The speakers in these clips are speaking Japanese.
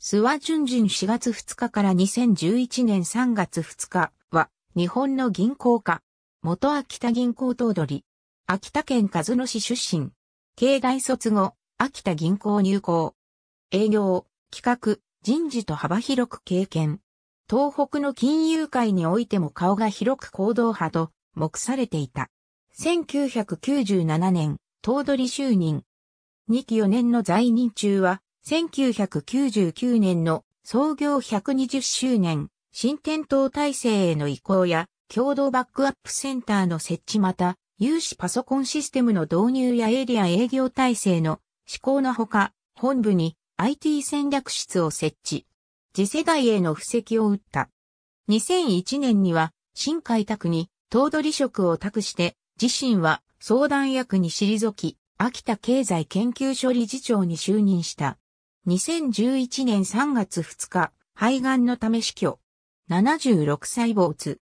諏訪順人4月2日から2011年3月2日は、日本の銀行家、元秋田銀行頭取、秋田県和野市出身、経大卒後、秋田銀行入行、営業、企画、人事と幅広く経験。東北の金融界においても顔が広く行動派と目されていた。1997年、頭取就任。2期4年の在任中は、1999年の創業120周年、新店頭体制への移行や、共同バックアップセンターの設置また、有志パソコンシステムの導入やエリア営業体制の施行のほか、本部に IT 戦略室を設置。次世代への布石を打った。2001年には、新開拓に頭取職を託して、自身は相談役に退き、秋田経済研究所理事長に就任した。2011年3月2日、肺がんのため死去。76歳没。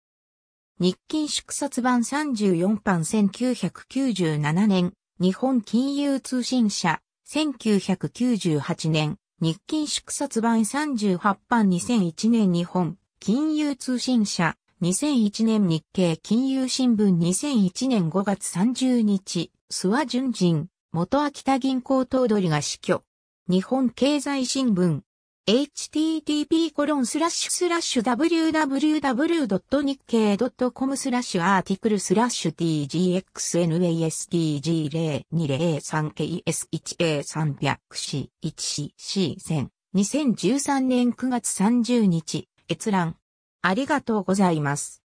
日勤祝殺版34版1997年、日本金融通信社、1998年、日勤祝殺版38版2001年日本、金融通信社、2001年日経金融新聞2001年5月30日、諏訪淳人、元秋田銀行頭取が死去。日本経済新聞。http コロンスラッシュスラッシュ www.nikkei.com スラッシュ article スラッシュ tgxnasdg0203ks1A300C1C1000 2013年9月30日閲覧ありがとうございます。